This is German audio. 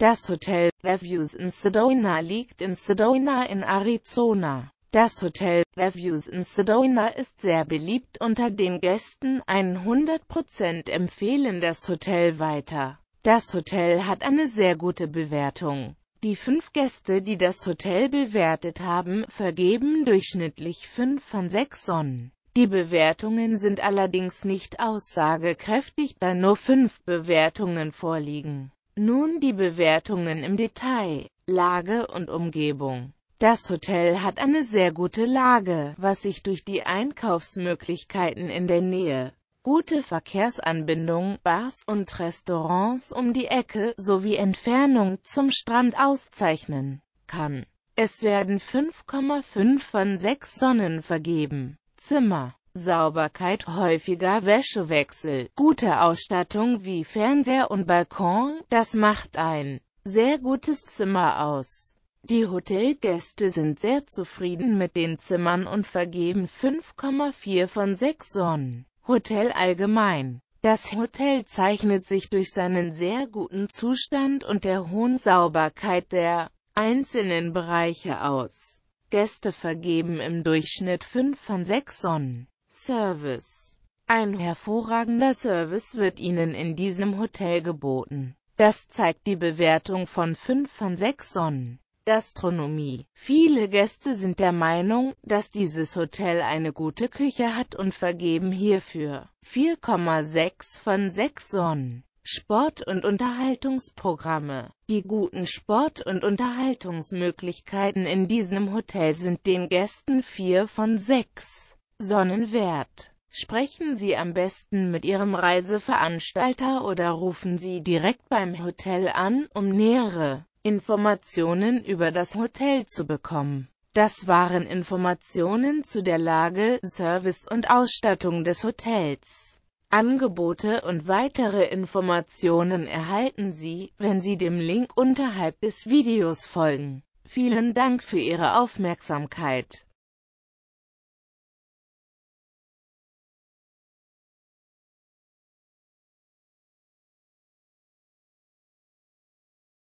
Das Hotel Reviews in Sedona liegt in Sedona in Arizona. Das Hotel Reviews in Sedona ist sehr beliebt unter den Gästen. 100% empfehlen das Hotel weiter. Das Hotel hat eine sehr gute Bewertung. Die fünf Gäste, die das Hotel bewertet haben, vergeben durchschnittlich 5 von 6 Sonnen. Die Bewertungen sind allerdings nicht aussagekräftig, da nur fünf Bewertungen vorliegen. Nun die Bewertungen im Detail. Lage und Umgebung. Das Hotel hat eine sehr gute Lage, was sich durch die Einkaufsmöglichkeiten in der Nähe, gute Verkehrsanbindung, Bars und Restaurants um die Ecke sowie Entfernung zum Strand auszeichnen kann. Es werden 5,5 von 6 Sonnen vergeben. Zimmer Sauberkeit, häufiger Wäschewechsel, gute Ausstattung wie Fernseher und Balkon, das macht ein sehr gutes Zimmer aus. Die Hotelgäste sind sehr zufrieden mit den Zimmern und vergeben 5,4 von 6 Sonnen. Hotel allgemein. Das Hotel zeichnet sich durch seinen sehr guten Zustand und der hohen Sauberkeit der einzelnen Bereiche aus. Gäste vergeben im Durchschnitt 5 von 6 Sonnen. Service. Ein hervorragender Service wird Ihnen in diesem Hotel geboten. Das zeigt die Bewertung von 5 von 6 Sonnen. Gastronomie. Viele Gäste sind der Meinung, dass dieses Hotel eine gute Küche hat und vergeben hierfür 4,6 von 6 Sonnen. Sport- und Unterhaltungsprogramme. Die guten Sport- und Unterhaltungsmöglichkeiten in diesem Hotel sind den Gästen 4 von 6 Sonnen wert. Sprechen Sie am besten mit Ihrem Reiseveranstalter oder rufen Sie direkt beim Hotel an, um nähere Informationen über das Hotel zu bekommen. Das waren Informationen zu der Lage, Service und Ausstattung des Hotels. Angebote und weitere Informationen erhalten Sie, wenn Sie dem Link unterhalb des Videos folgen. Vielen Dank für Ihre Aufmerksamkeit.